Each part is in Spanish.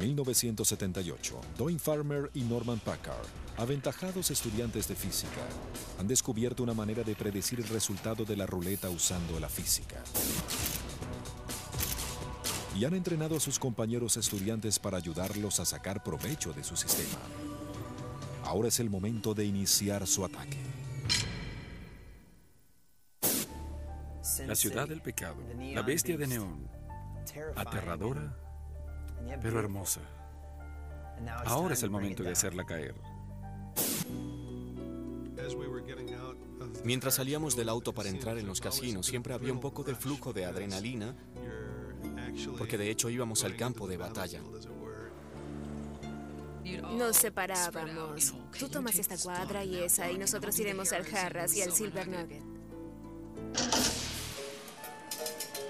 1978, Doyle Farmer y Norman Packard, aventajados estudiantes de física, han descubierto una manera de predecir el resultado de la ruleta usando la física. Y han entrenado a sus compañeros estudiantes para ayudarlos a sacar provecho de su sistema. Ahora es el momento de iniciar su ataque. La ciudad del pecado, la bestia de neón, aterradora, pero hermosa. Ahora es el momento de hacerla caer. Mientras salíamos del auto para entrar en los casinos, siempre había un poco de flujo de adrenalina, porque de hecho íbamos al campo de batalla. Nos separábamos. Tú tomas esta cuadra y esa, y nosotros iremos al Jarras y al Silver Nugget.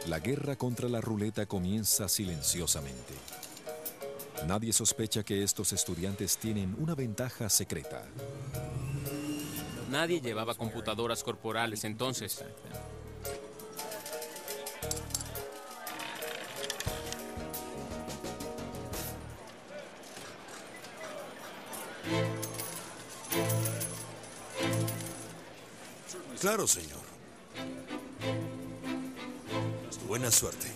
La guerra contra la ruleta comienza silenciosamente. Nadie sospecha que estos estudiantes tienen una ventaja secreta. Nadie llevaba computadoras corporales entonces. Claro, señor. Buena suerte.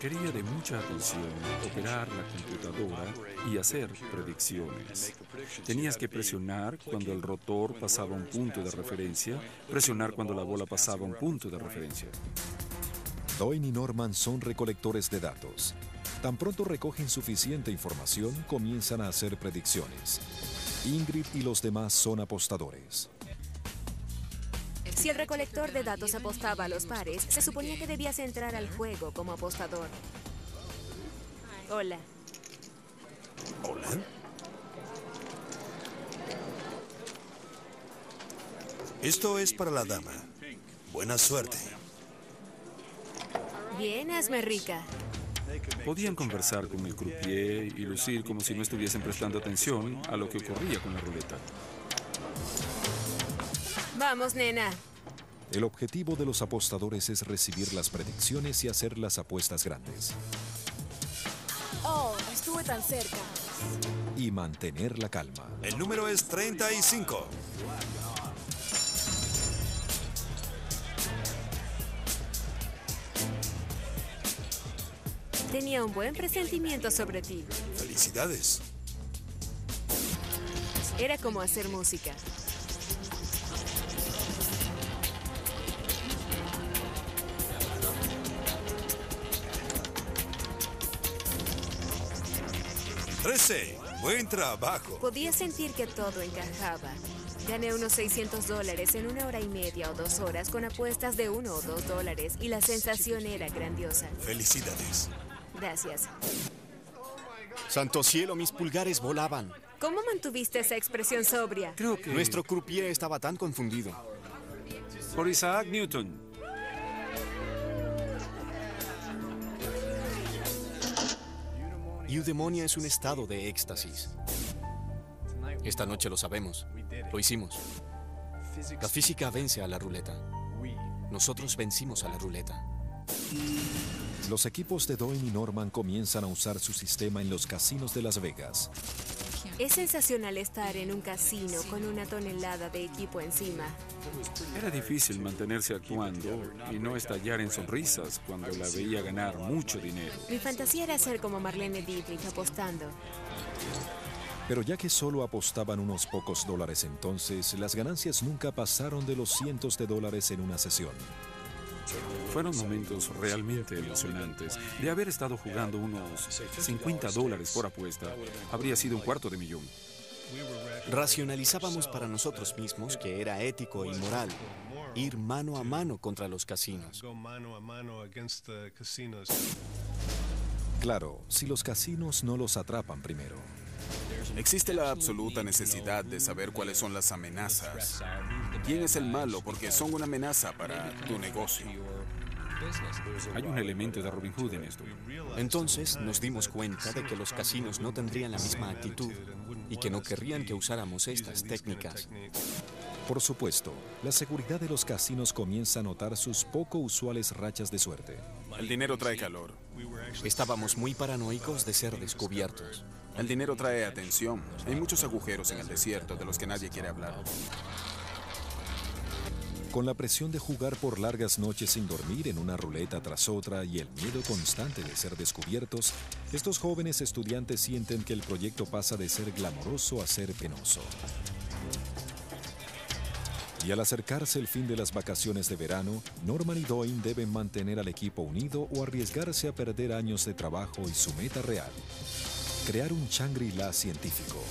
Requería de mucha atención operar la computadora y hacer predicciones. Tenías que presionar cuando el rotor pasaba un punto de referencia, presionar cuando la bola pasaba un punto de referencia. Doyne y Norman son recolectores de datos. Tan pronto recogen suficiente información, comienzan a hacer predicciones. Ingrid y los demás son apostadores. Si el recolector de datos apostaba a los pares, se suponía que debías entrar al juego como apostador. Hola. Hola. Esto es para la dama. Buena suerte. Bien, hazme rica. Podían conversar con el croupier y lucir como si no estuviesen prestando atención a lo que ocurría con la ruleta. Vamos, nena. El objetivo de los apostadores es recibir las predicciones y hacer las apuestas grandes. Oh, estuve tan cerca. Y mantener la calma. El número es 35. Tenía un buen presentimiento sobre ti. Felicidades. Era como hacer música. ¡Trece! Buen trabajo. Podía sentir que todo encajaba. Gané unos 600 dólares en una hora y media o dos horas con apuestas de uno o dos dólares y la sensación era grandiosa. Felicidades. Gracias. Santo cielo, mis pulgares volaban. ¿Cómo mantuviste esa expresión sobria? Creo que... Nuestro croupier estaba tan confundido. Por Isaac Newton. Eudemonia es un estado de éxtasis. Esta noche lo sabemos. Lo hicimos. La física vence a la ruleta. Nosotros vencimos a la ruleta. Los equipos de Doyne y Norman comienzan a usar su sistema en los casinos de Las Vegas. Es sensacional estar en un casino con una tonelada de equipo encima. Era difícil mantenerse actuando y no estallar en sonrisas cuando la veía ganar mucho dinero. Mi fantasía era ser como Marlene Dietrich apostando. Pero ya que solo apostaban unos pocos dólares entonces, las ganancias nunca pasaron de los cientos de dólares en una sesión. Fueron momentos realmente emocionantes. De haber estado jugando unos 50 dólares por apuesta, habría sido un cuarto de millón. Racionalizábamos para nosotros mismos que era ético y moral ir mano a mano contra los casinos. Claro, si los casinos no los atrapan primero. Existe la absoluta necesidad de saber cuáles son las amenazas. ¿Quién es el malo? Porque son una amenaza para tu negocio. Hay un elemento de Robin Hood en esto. Entonces nos dimos cuenta de que los casinos no tendrían la misma actitud y que no querrían que usáramos estas técnicas. Por supuesto, la seguridad de los casinos comienza a notar sus poco usuales rachas de suerte. El dinero trae calor. Estábamos muy paranoicos de ser descubiertos. El dinero trae atención. Hay muchos agujeros en el desierto de los que nadie quiere hablar. Con la presión de jugar por largas noches sin dormir en una ruleta tras otra y el miedo constante de ser descubiertos, estos jóvenes estudiantes sienten que el proyecto pasa de ser glamoroso a ser penoso. Y al acercarse el fin de las vacaciones de verano, Norman y Doyle deben mantener al equipo unido o arriesgarse a perder años de trabajo y su meta real, crear un Shangri-La científico.